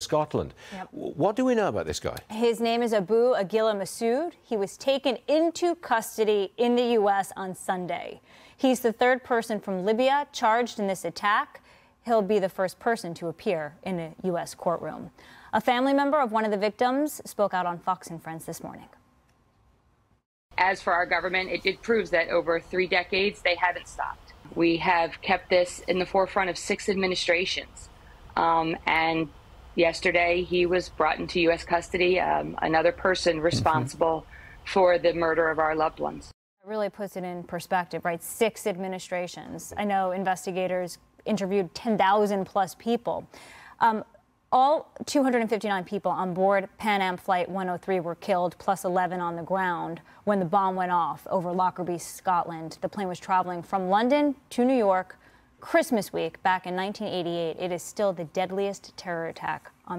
Scotland. Yep. What do we know about this guy? His name is Abu Agila Masood. He was taken into custody in the U.S. on Sunday. He's the third person from Libya charged in this attack. He'll be the first person to appear in a U.S. courtroom. A family member of one of the victims spoke out on Fox and Friends this morning. As for our government, it, it proves that over three decades, they haven't stopped. We have kept this in the forefront of six administrations. Um, and yesterday, he was brought into U.S. custody, um, another person responsible for the murder of our loved ones. It really puts it in perspective, right? Six administrations. I know investigators interviewed 10,000 plus people. Um, all 259 people on board Pan Am Flight 103 were killed, plus 11 on the ground when the bomb went off over Lockerbie, Scotland. The plane was traveling from London to New York Christmas week back in 1988. It is still the deadliest terror attack on